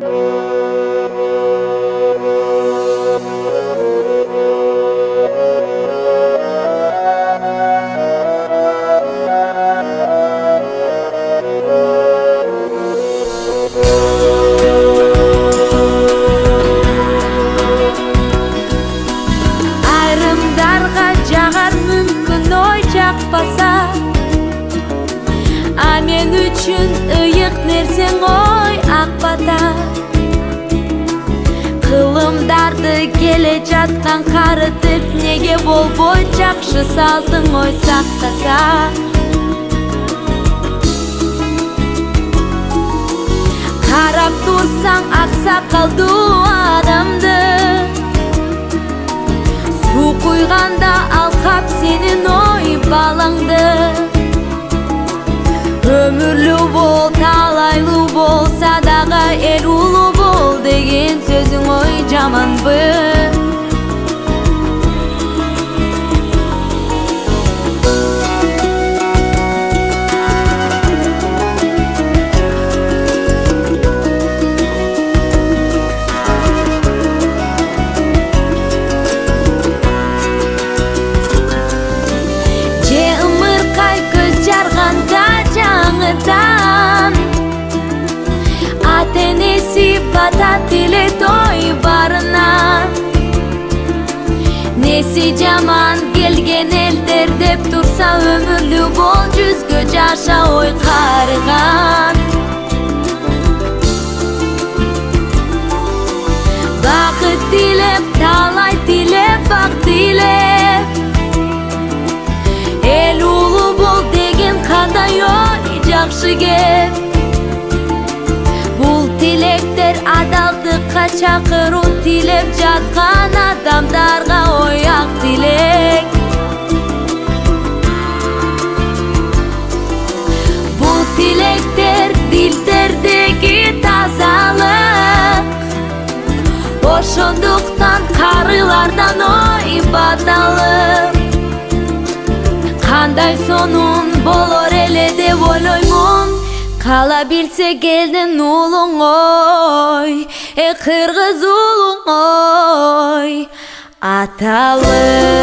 айрымдарга а мен үчүн ыйык нерсең го ак бата кылымдарды келе жаткан карытып неге болбойт жакшы салтың ой сактаса карап турсаң аксакалдуу адамды суу куйганда алкап сенин Yaman bir Kocaman gelgen elder dep dursa ömürlü bol cüz göç aşa oy kargan. Bakıt dilep, talay dilep, bak dilep El ulu bol degen kadayo icakşı gep Bul dilekler adaldı kaçakır, o dilep jatkan adamdarga ошондуктан карылардан ой баталып кандай сонун болор эле деп ойлоймун кала билсек элдин уулуң ой э кыргыз уулуң ой аталып